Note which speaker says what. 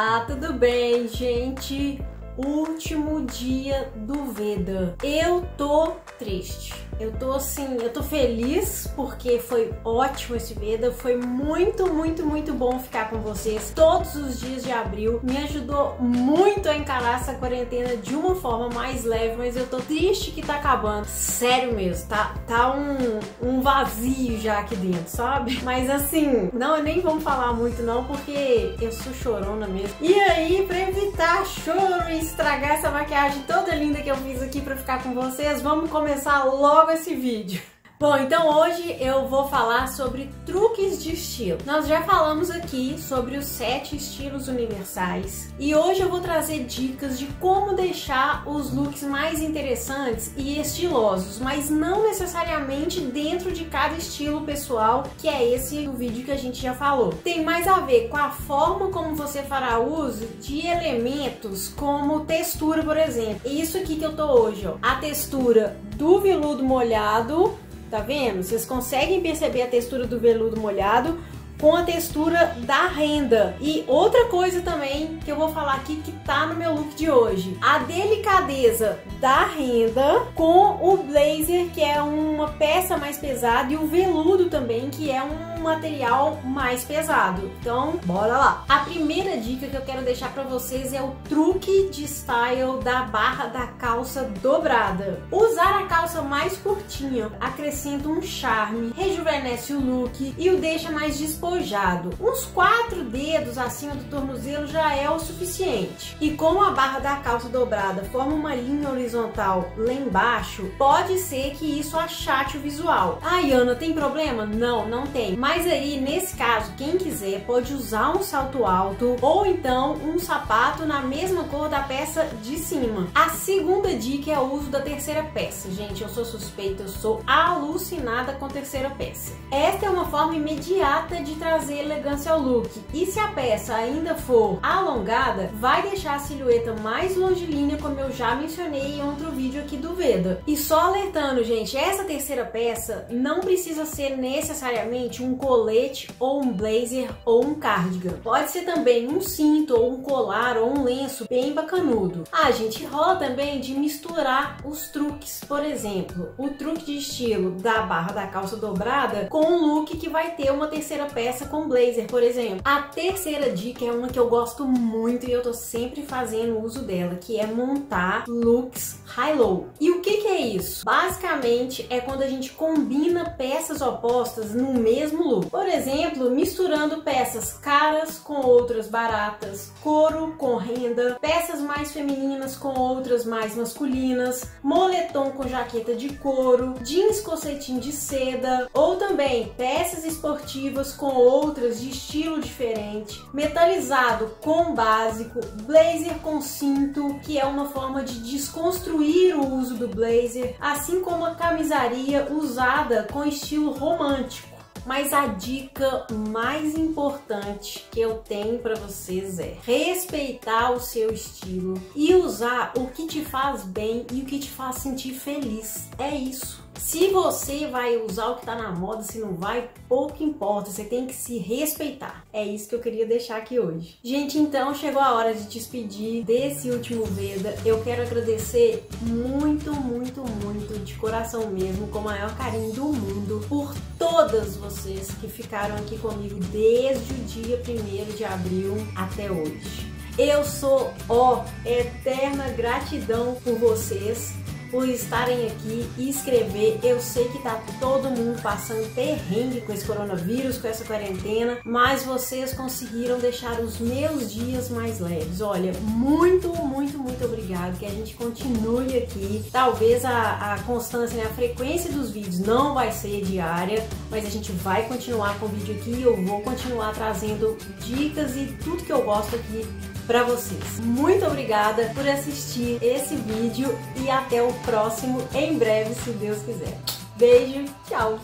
Speaker 1: Olá, tudo bem, gente? Último dia do Veda. Eu tô triste. Eu tô assim, eu tô feliz porque foi ótimo esse Veda, foi muito, muito, muito bom ficar com vocês todos os dias de abril. Me ajudou muito a encarar essa quarentena de uma forma mais leve, mas eu tô triste que tá acabando. Sério mesmo, tá, tá um, um vazio já aqui dentro, sabe? Mas assim, não, nem vamos falar muito não, porque eu sou chorona mesmo. E aí, pra evitar choro e estragar essa maquiagem toda linda que eu fiz aqui pra ficar com vocês, vamos começar logo esse vídeo. Bom, então hoje eu vou falar sobre truques de estilo. Nós já falamos aqui sobre os sete estilos universais e hoje eu vou trazer dicas de como deixar os looks mais interessantes e estilosos, mas não necessariamente dentro de cada estilo pessoal, que é esse o vídeo que a gente já falou. Tem mais a ver com a forma como você fará uso de elementos como textura, por exemplo. Isso aqui que eu tô hoje, ó, a textura do veludo molhado Tá vendo? Vocês conseguem perceber a textura do veludo molhado com a textura da renda. E outra coisa também que eu vou falar aqui que tá no meu look de hoje. A delicadeza da renda com o blazer, que é uma peça mais pesada, e o veludo também, que é um material mais pesado. Então, bora lá. A primeira dica que eu quero deixar para vocês é o truque de style da barra da calça dobrada. Usar a calça mais curtinha acrescenta um charme, rejuvenesce o look e o deixa mais despojado. Uns quatro dedos acima do tornozelo já é o suficiente. E como a barra da calça dobrada forma uma linha horizontal lá embaixo, pode ser que isso achate o visual. Ai, Ana, tem problema? Não, não tem. Mas aí, nesse caso, quem quiser pode usar um salto alto ou então um sapato na mesma cor da peça de cima. A segunda dica é o uso da terceira peça. Gente, eu sou suspeita, eu sou alucinada com terceira peça. Esta é uma forma imediata de trazer elegância ao look. E se a peça ainda for alongada, vai deixar a silhueta mais longilínea, como eu já mencionei em outro vídeo aqui do Veda. E só alertando, gente, essa terceira peça não precisa ser necessariamente um colete ou um blazer ou um cardigan. Pode ser também um cinto ou um colar ou um lenço bem bacanudo. Ah, gente, rola também de misturar os truques. Por exemplo, o truque de estilo da barra da calça dobrada com um look que vai ter uma terceira peça com blazer, por exemplo. A terceira dica é uma que eu gosto muito e eu tô sempre fazendo uso dela, que é montar looks high-low. E o que isso? Basicamente é quando a gente combina peças opostas no mesmo look. Por exemplo, misturando peças caras com outras baratas, couro com renda, peças mais femininas com outras mais masculinas, moletom com jaqueta de couro, jeans com cetim de seda, ou também peças esportivas com outras de estilo diferente, metalizado com básico, blazer com cinto, que é uma forma de desconstruir o uso do blazer, assim como a camisaria usada com estilo romântico. Mas a dica mais importante que eu tenho para vocês é respeitar o seu estilo e usar o que te faz bem e o que te faz sentir feliz. É isso. Se você vai usar o que tá na moda, se não vai, pouco importa, você tem que se respeitar. É isso que eu queria deixar aqui hoje. Gente, então chegou a hora de despedir desse último Veda. Eu quero agradecer muito, muito, muito, de coração mesmo, com o maior carinho do mundo, por todas vocês que ficaram aqui comigo desde o dia 1 de abril até hoje. Eu sou, ó, eterna gratidão por vocês por estarem aqui e escrever. Eu sei que tá todo mundo passando perrengue com esse coronavírus, com essa quarentena, mas vocês conseguiram deixar os meus dias mais leves. Olha, muito, muito, muito obrigado. Que a gente continue aqui. Talvez a, a constância, né, a frequência dos vídeos não vai ser diária, mas a gente vai continuar com o vídeo aqui. Eu vou continuar trazendo dicas e tudo que eu gosto aqui para vocês. Muito obrigada por assistir esse vídeo e até o próximo em breve, se Deus quiser. Beijo, tchau!